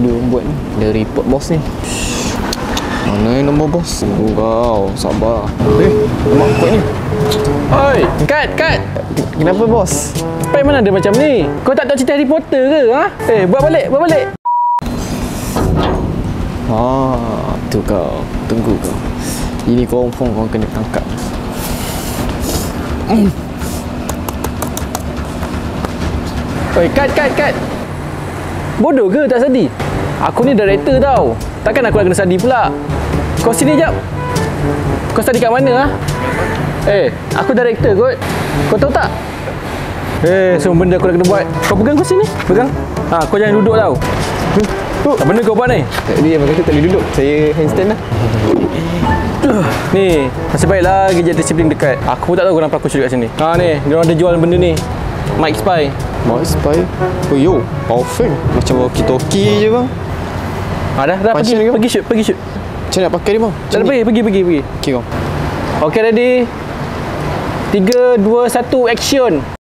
dia orang buat ni. Dia report bos ni. Mana yang nombor bos? Tunggu kau. Sabar. Eh, lemak kot ni. Oi, kat, kat. Kenapa bos? Pai mana ada macam ni? Kau tak tahu cerita Harry Potter ke? Ha? Eh, buat balik, buat balik. Ah, tu kau. Tunggu kau. Ini confirm kau kena tangkap. Oi, kat, kat, kat. Bodoh ke tak sadi? Aku ni director tau. Takkan aku nak kena sadi pula. Kau sini jap. Kau sadi kat mana ah? Eh, aku director kot. Kau tahu tak? Eh, semua benda aku nak kena buat. Kau pegang kau sini. Pegang. Ha, kau jangan duduk tau. Hmm. Apa benda kau buat ni? Tadi abang kata tak boleh duduk. Saya handstand lah. Ni, nasib baik lagi jadi disiplin dekat. Aku pun tak tahu kenapa aku curi kat sini. Ha ni, dia orang ada jual benda ni. Mic Spy. Mau spy. Oh yo, powerful. Macam walkie-talkie je bang. Ha dah, dah pergi, bang? pergi shoot, pergi shoot. Macam nak pakai dia bang? Dah pergi, pergi, pergi, pergi. Okay kau. Okay, ready? 3, 2, 1, action.